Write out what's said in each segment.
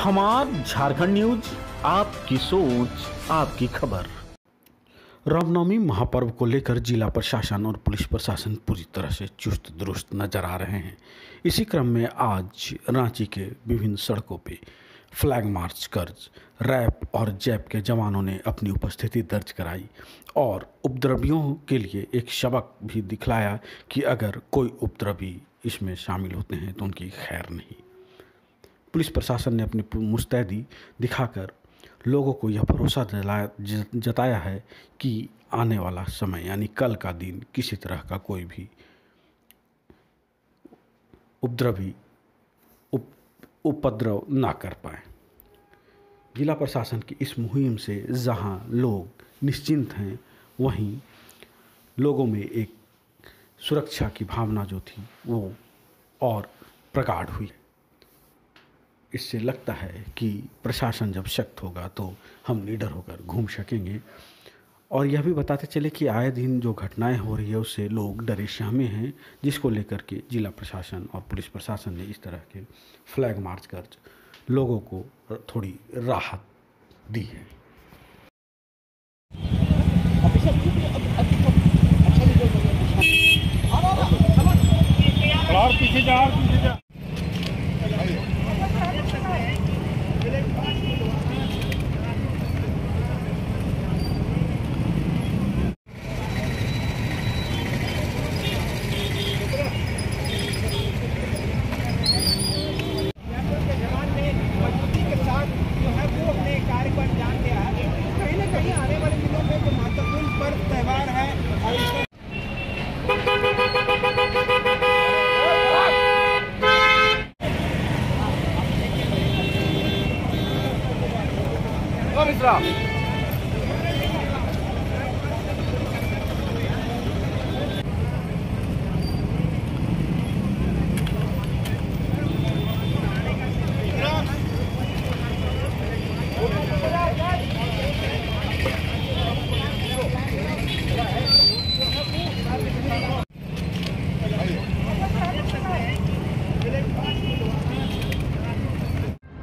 हमार झारखंड न्यूज़, आपकी सोच, आपकी खबर। रामनवमी महापर्व को लेकर जिला प्रशासन और पुलिस प्रशासन पूरी तरह से चुस्त दुरुस्त नज़र आ रहे हैं। इसी क्रम में आज रांची के विभिन्न सड़कों पे फ्लैग मार्च कर रैप और जैप के जवानों ने अपनी उपस्थिति दर्ज कराई और उपद्रवियों के लिए एक सबक भी दिखलाया कि अगर कोई उपद्रवी इसमें शामिल होते हैं तो उनकी खैर नहीं। पुलिस प्रशासन ने अपनी मुस्तैदी दिखाकर लोगों को यह भरोसा दिलाया जताया है कि आने वाला समय, यानी कल का दिन, किसी तरह का कोई भी उपद्रवी, उप, उपद्रव ना कर पाए। जिला प्रशासन की इस मुहिम से जहाँ लोग निश्चिंत हैं, वहीं लोगों में एक सुरक्षा की भावना जो थी, वो और प्रगाढ़ हुई। इससे लगता है कि प्रशासन जब सख्त होगा तो हम निडर होकर घूम सकेंगे। और यह भी बताते चले कि आए दिन जो घटनाएँ हो रही है, उससे लोग डरे, शामे हैं, जिसको लेकर के जिला प्रशासन और पुलिस प्रशासन ने इस तरह के फ्लैग मार्च कर लोगों को थोड़ी राहत दी है। और पीछे मिश्रा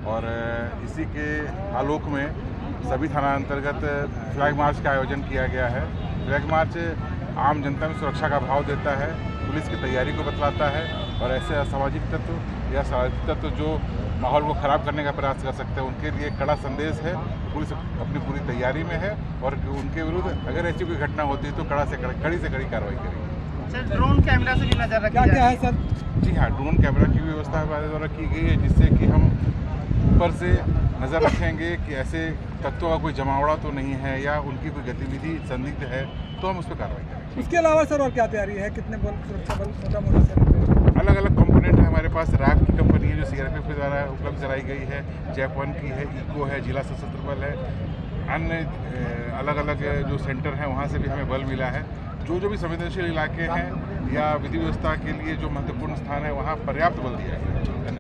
और इसी के आलोक में सभी थाना अंतर्गत फ्लैग मार्च का आयोजन किया गया है। फ्लैग मार्च आम जनता में सुरक्षा का भाव देता है पुलिस की तैयारी को बतलाता है और ऐसे असामाजिक तत्व या सामाजिक तत्व जो माहौल को ख़राब करने का प्रयास कर सकते हैं उनके लिए कड़ा संदेश है। पुलिस अपनी पूरी तैयारी में है और उनके विरुद्ध अगर ऐसी कोई घटना होती है तो कड़ा से कड़ी से कड़ी कार्रवाई करेगी। सर ड्रोन कैमरा से भी नज़र रखा क्या है सर? जी हाँ ड्रोन कैमरा की व्यवस्था हमारे द्वारा की गई है जिससे कि हम ऊपर से नज़र रखेंगे कि ऐसे तत्वों का कोई जमावड़ा तो नहीं है या उनकी कोई गतिविधि संदिग्ध है तो हम उस पर कार्रवाई करेंगे। उसके अलावा सर और क्या तैयारी है? कितने बल सुरक्षा बल मोटा मोटा सर अलग अलग कंपोनेंट है हमारे पास। रैप की कंपनी है जो सीआरपीएफ के द्वारा उपलब्ध कराई गई है। जैपवन की है इको है जिला सशस्त्र बल है। अन्य अलग अलग जो सेंटर हैं वहाँ से भी हमें बल मिला है। जो जो भी संवेदनशील इलाके हैं या विधि व्यवस्था के लिए जो महत्वपूर्ण स्थान है वहाँ पर्याप्त बल दिया है।